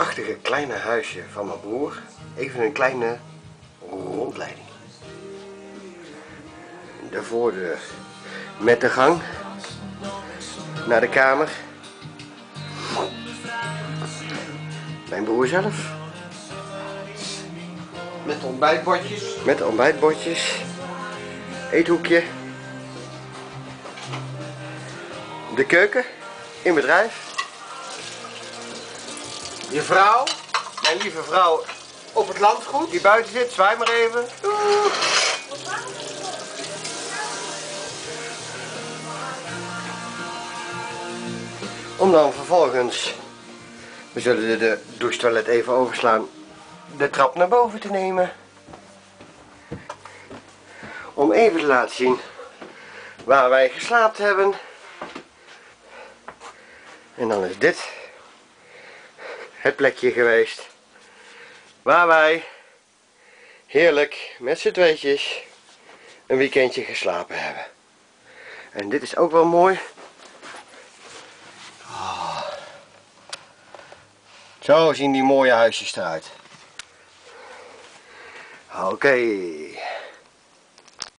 prachtige kleine huisje van mijn broer even een kleine rondleiding. De voordeur met de gang naar de kamer. Mijn broer zelf Met ontbijtbordjes. met ontbijtbordjes, eethoekje. De keuken in bedrijf. Je vrouw. Mijn lieve vrouw Op het landgoed. die buiten zit, zwaai maar even. Doeg. Om dan vervolgens, we zullen de douchetoilet even overslaan, de trap naar boven te nemen. Om even te laten zien waar wij geslaapt hebben. En dan is dit het plekje geweest waar wij heerlijk met z'n tweetjes een weekendje geslapen hebben. En dit is ook wel mooi. Ah. Zo zien die mooie huisjes eruit. Oké.